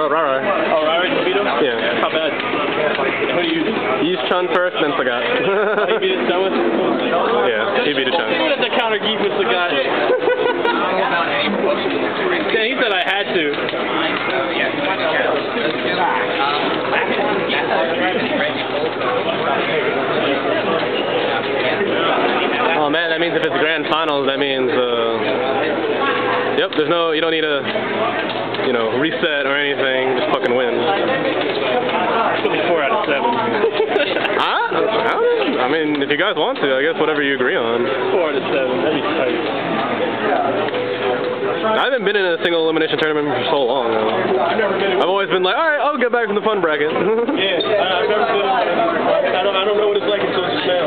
Oh, Rara. Oh, Rara beat him? Yeah. How bad? Who do you use? Use Chun first, then Sagat. he beat his son with? yeah, he beat a Chun. He would have to counter geek with Sagat. yeah, he said I had to. Oh man, that means if it's grand finals, that means, uh, yep, there's no, you don't need a, you know, reset or anything, just fucking win. Four out of seven. Huh? I. I mean, if you guys want to, I guess whatever you agree on. Four out of seven. That'd be tight. I haven't been in a single elimination tournament for so long. Though. I've never been I've always been like, all right, I'll get back from the fun bracket. Yeah, I- I've never been. I don't. I don't know what it's like until it's now.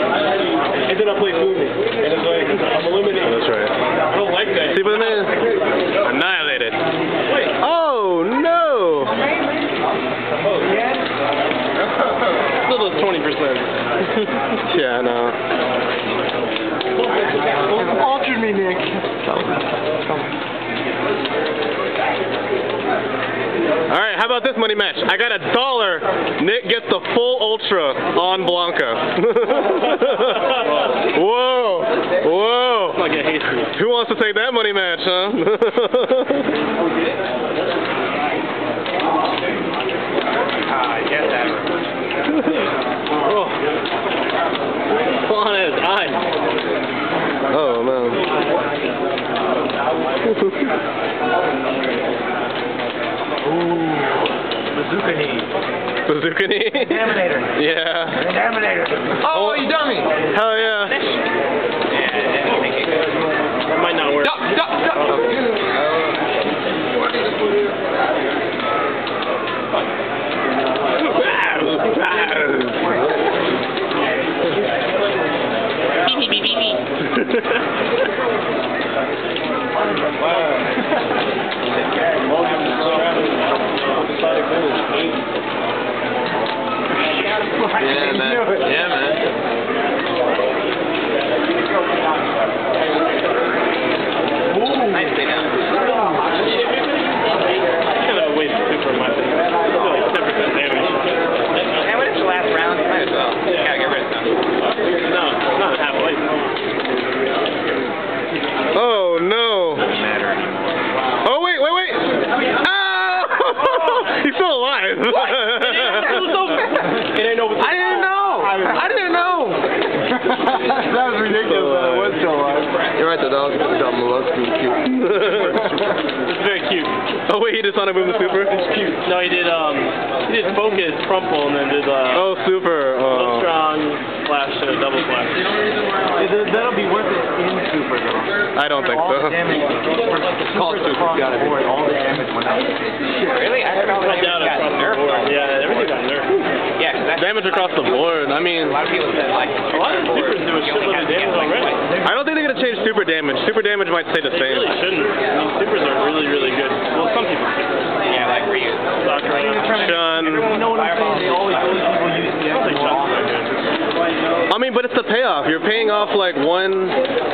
And then I play Fumi, and it's like I'm eliminated. That's right. I don't like that. See, but then 20%. yeah, I know. Altered me, Nick. All right, how about this money match? I got a dollar. Nick gets the full ultra on Blanka. whoa, whoa. Who wants to take that money match, huh? Bazooka knee? Contaminator. Yeah. Contaminator. Oh, oh, you dummy. Hell yeah. That might not work. Duck, duck, duck. Yeah, man. Yeah, man. Kind of a waste of super in my opinion. Still like 10% damage. And when it's the last round, might as well. Gotta get rid of some. No, it's not a half life. Oh no. Doesn't matter anymore. Oh wait, wait, wait. Oh! He's still alive. It ain't over. I didn't know. I didn't know. that was ridiculous. that it was still alive. You're right, The That was dumb. That was cute. It's very cute. oh wait, he did Sonic Boom the Super. It's cute. No, he did um, he did focus, crumple, and then did uh, Oh, super. low Oh. strong flash, uh, double flash. That'll be worth it in Super, though. I don't think all so. the damage. It's called Super. Got it. All the damage went out. Really? I heard all the Cut got nerfed board. on it. Yeah, everything got nerfed. Yeah, 'cause that's Damage across the board. I mean, a lot of people said like A lot of supers do a shitload of damage already. twice. I don't think they're gonna change super damage. Super damage might stay the They same. really shouldn't. I mean, supers are really, really good. Well, some people. Yeah, like for you. Sakura. Shun. You know what I'm saying? They always, always mean, but it's the payoff. You're paying off like one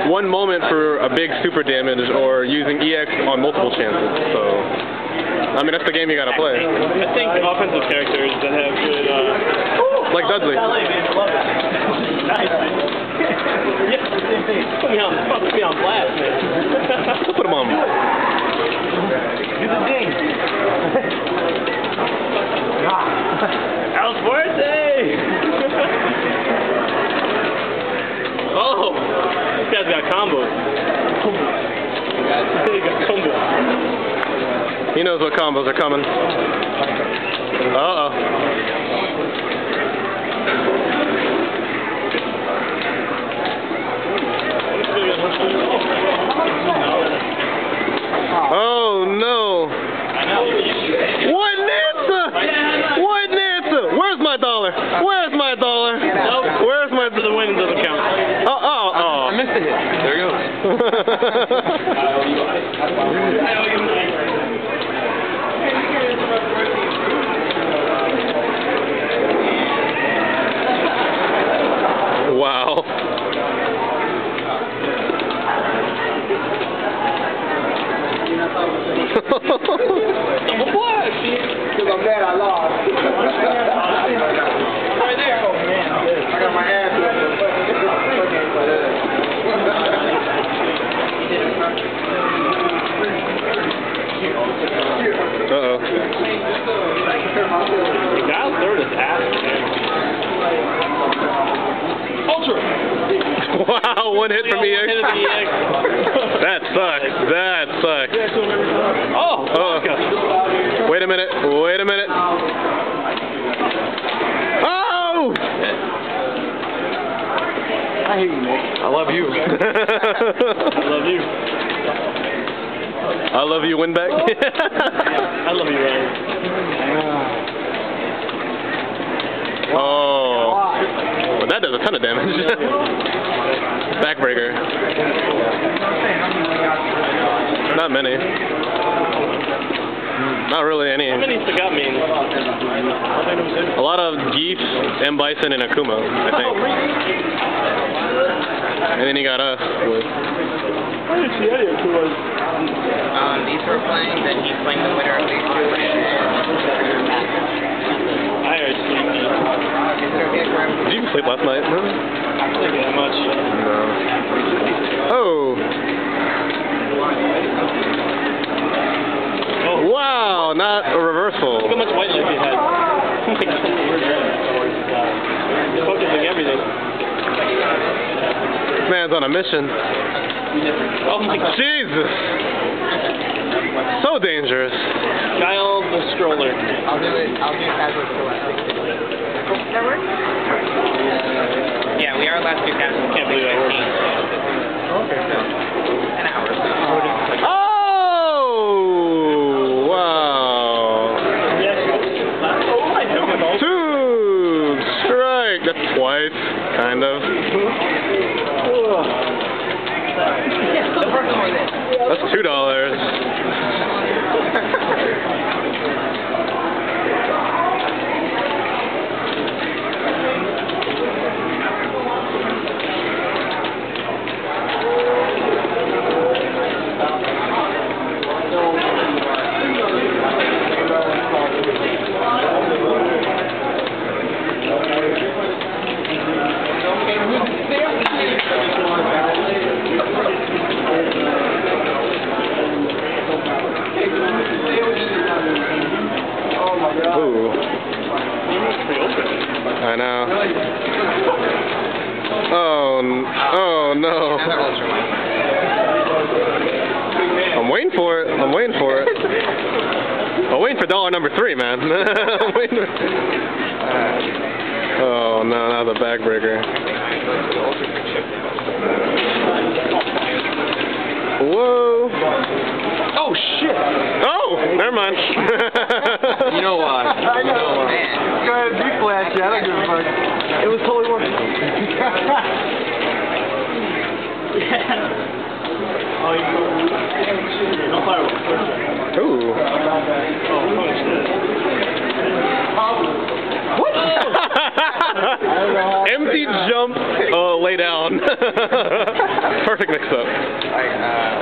one moment for a big super damage or using EX on multiple chances. So, I mean, that's the game you gotta play. I think offensive characters that have good, uh, Like Dudley. nice. yeah, put me on, put me on blast, man. Put him on. Do the ding. El Fuerte! oh, this guy's got combos. He got combos. He knows what combos are coming. Uh oh. No. What Nansa? What Nansa? Where's my dollar? Where's my dollar? Where's my For the win doesn't count. Oh oh oh. I missed a hit. There you wow. Guile's third is ass. Ultra. Wow, one hit from EX. Hit of the EX. That sucks. Sucks. Oh, Oh. Wait a minute. Wait a minute. Oh! I hate you, Nick. I love you. I love you. I love you, Winback. I love you, Ryan. oh. Well, that does a ton of damage. Backbreaker. Not many. Not really any. How many Sagat mean? A lot of Geefs, M. Bison, and Akuma, I think. And then you got us with. I didn't see any of Um, these who are playing, then he's playing the winner of these two. I heard sleepy. Is it okay for him? Did you sleep last night? No. I don't think that much. Oh. Oh, Wow, not a look how reversal. much white light he had. My god. He's focusing everything. This man's on a mission. Oh my god. Jesus. So dangerous. Kyle the stroller. I'll do it. I'll do casual for like 60 That works? Yeah, we are allowed to do casual. Can't believe Oh! Wow. Two strike. That's twice, kind of. That's two dollars. Oh, oh no. Another ultra one. I'm waiting for it. I'm waiting for it. I'm waiting for dollar number three, man. I'm waiting for... Oh no, not the backbreaker. Whoa. Oh, shit. Oh, never mind. You know why. I know why. Man. Go ahead, be flashy. I don't give a fuck. It was totally worth it. Oh, you No fireworks. Ooh. Empty jump, uh, lay down. Perfect mix up. Like, uh,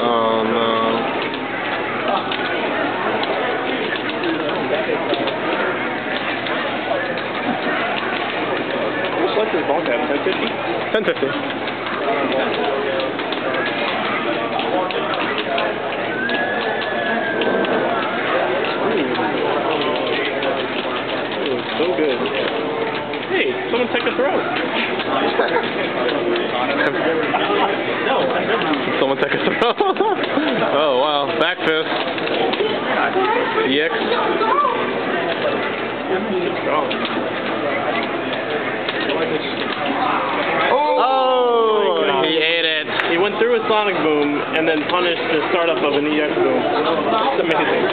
Oh no. What's left of the ball cap? 1050? 1050. Ooh, so good. Hey, someone take a throw. no, Someone take a throw. oh wow, back fist. EX. Oh, he ate it. He went through a sonic boom and then punished the startup of an EX boom. It's amazing.